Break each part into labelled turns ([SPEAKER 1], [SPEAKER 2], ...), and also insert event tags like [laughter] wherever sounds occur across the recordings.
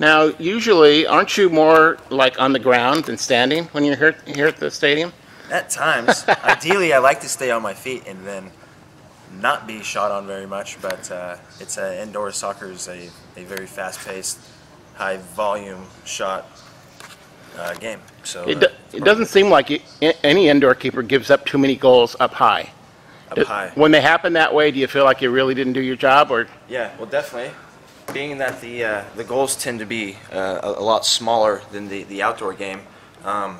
[SPEAKER 1] Now, usually, aren't you more like on the ground than standing when you're here, here at the stadium?
[SPEAKER 2] At times, [laughs] ideally, I like to stay on my feet and then not be shot on very much. But uh, it's a indoor soccer is a, a very fast-paced, high-volume shot uh, game. So
[SPEAKER 1] It,
[SPEAKER 2] uh,
[SPEAKER 1] do- it doesn't seem like any indoor keeper gives up too many goals up high.
[SPEAKER 2] up
[SPEAKER 1] Do-
[SPEAKER 2] high.
[SPEAKER 1] When they happen that way, do you feel like you really didn't do your job, or
[SPEAKER 2] Yeah, well, definitely. Being that the uh, the goals tend to be uh, a, a lot smaller than the, the outdoor game, um,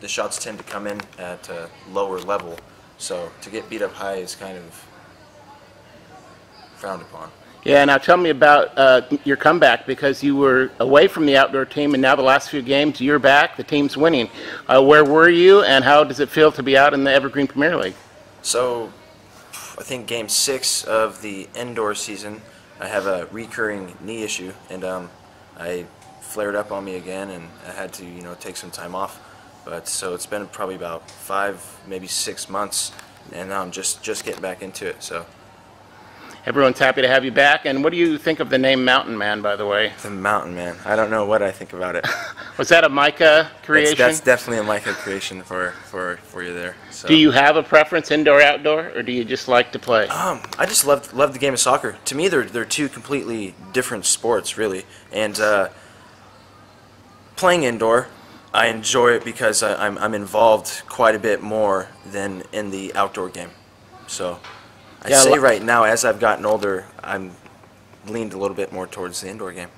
[SPEAKER 2] the shots tend to come in at a lower level. So to get beat up high is kind of frowned upon.
[SPEAKER 1] Yeah, now tell me about uh, your comeback because you were away from the outdoor team, and now the last few games you're back. The team's winning. Uh, where were you, and how does it feel to be out in the Evergreen Premier League?
[SPEAKER 2] So, I think game six of the indoor season, I have a recurring knee issue, and um, I flared up on me again, and I had to, you know, take some time off. But so it's been probably about five, maybe six months, and now I'm just just getting back into it. So
[SPEAKER 1] Everyone's happy to have you back. And what do you think of the name Mountain Man, by the way?
[SPEAKER 2] the mountain man, I don't know what I think about it. [laughs]
[SPEAKER 1] Was that a Mica creation?
[SPEAKER 2] That's, that's definitely a Mica creation for for for you there. So.
[SPEAKER 1] do you have a preference, indoor, outdoor, or do you just like to play?
[SPEAKER 2] Um, I just love love the game of soccer. To me, they're they're two completely different sports, really. And uh, playing indoor, I enjoy it because I, I'm I'm involved quite a bit more than in the outdoor game. So, I
[SPEAKER 1] Yeah,
[SPEAKER 2] say right now, as I've gotten older, I'm leaned a little bit more towards the indoor game.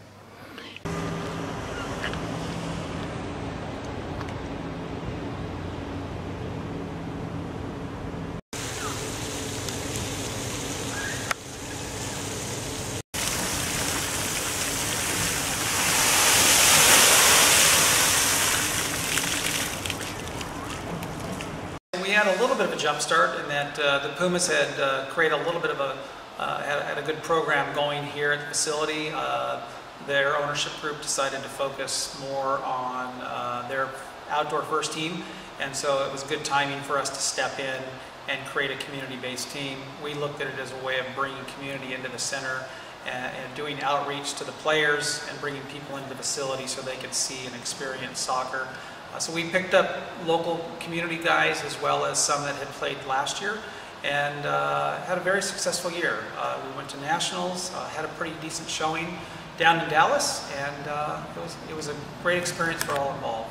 [SPEAKER 3] Had a little bit of a jump start in that uh, the Pumas had uh, created a little bit of a, uh, had, had a good program going here at the facility. Uh, their ownership group decided to focus more on uh, their outdoor first team, and so it was good timing for us to step in and create a community-based team. We looked at it as a way of bringing community into the center and, and doing outreach to the players and bringing people into the facility so they could see and experience soccer. Uh, so we picked up local community guys as well as some that had played last year and uh, had a very successful year. Uh, we went to nationals, uh, had a pretty decent showing down in Dallas, and uh, it, was, it was a great experience for all involved.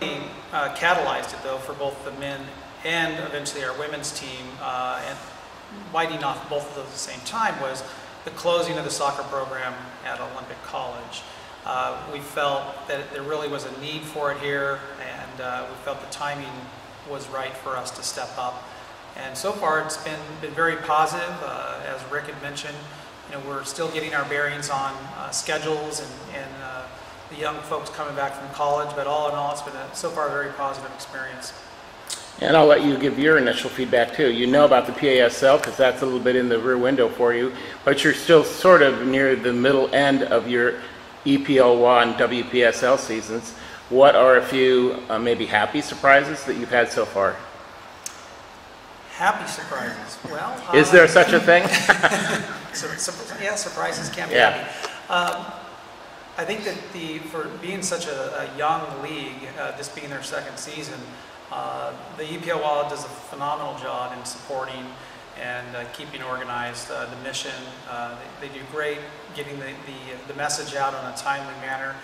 [SPEAKER 3] We uh, catalyzed it though for both the men and eventually our women's team. And biting off both of those at the same time was the closing of the soccer program at Olympic College. Uh, we felt that there really was a need for it here, and uh, we felt the timing was right for us to step up. And so far, it's been, been very positive. Uh, as Rick had mentioned, you know, we're still getting our bearings on uh, schedules and, and uh, the young folks coming back from college, but all in all, it's been a, so far a very positive experience.
[SPEAKER 1] And I'll let you give your initial feedback too. You know about the PASL because that's a little bit in the rear window for you, but you're still sort of near the middle end of your EPL1 and WPSL seasons. What are a few uh, maybe happy surprises that you've had so far?
[SPEAKER 3] Happy surprises. Well,
[SPEAKER 1] Is
[SPEAKER 3] uh,
[SPEAKER 1] there such a thing? [laughs] [laughs]
[SPEAKER 3] So, yeah, surprises can be
[SPEAKER 1] Yeah.
[SPEAKER 3] happy. Um, I think that the for being such a, a young league, uh, this being their second season, uh, the EPOL does a phenomenal job in supporting and uh, keeping organized uh, the mission. Uh, they, they do great getting the, the, the message out in a timely manner,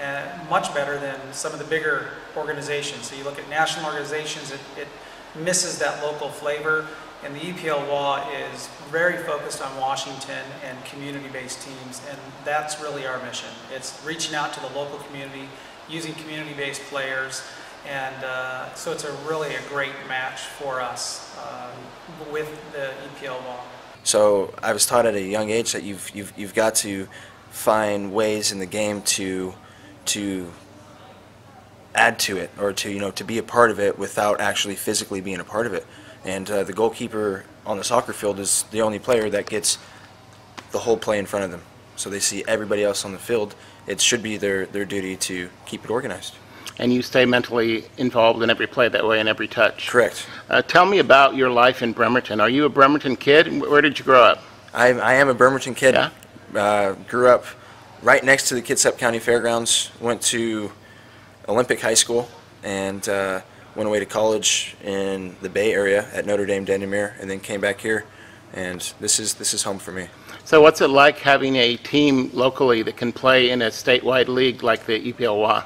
[SPEAKER 3] and much better than some of the bigger organizations. So you look at national organizations, it, it misses that local flavor. And the EPLWA is very focused on Washington and community-based teams, and that's really our mission. It's reaching out to the local community, using community-based players, and uh, so it's a really a great match for us um, with the EPLWA.
[SPEAKER 2] So I was taught at a young age that you've you've you've got to find ways in the game to to add to it or to you know to be a part of it without actually physically being a part of it. And uh, the goalkeeper on the soccer field is the only player that gets the whole play in front of them. So they see everybody else on the field. It should be their their duty to keep it organized.
[SPEAKER 1] And you stay mentally involved in every play that way and every touch.
[SPEAKER 2] Correct.
[SPEAKER 1] Uh, tell me about your life in Bremerton. Are you a Bremerton kid? Where did you grow up?
[SPEAKER 2] I, I am a Bremerton kid.
[SPEAKER 1] Yeah?
[SPEAKER 2] Uh, grew up right next to the Kitsap County Fairgrounds. Went to Olympic High School and uh, went away to college in the Bay Area at Notre Dame de Namur, and then came back here. And this is this is home for me.
[SPEAKER 1] So what's it like having a team locally that can play in a statewide league like the E EPLWA?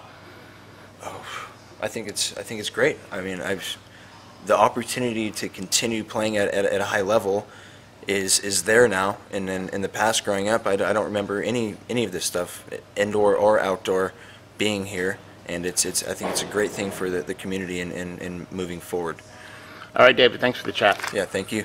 [SPEAKER 2] I think it's I think it's great. I mean, I've the opportunity to continue playing at, at, at a high level is is there now. And in, in the past, growing up, I don't remember any any of this stuff, indoor or outdoor, being here. And it's it's I think it's a great thing for the, the community and in, in moving forward.
[SPEAKER 1] All right, David, thanks for the chat.
[SPEAKER 2] Yeah, thank you.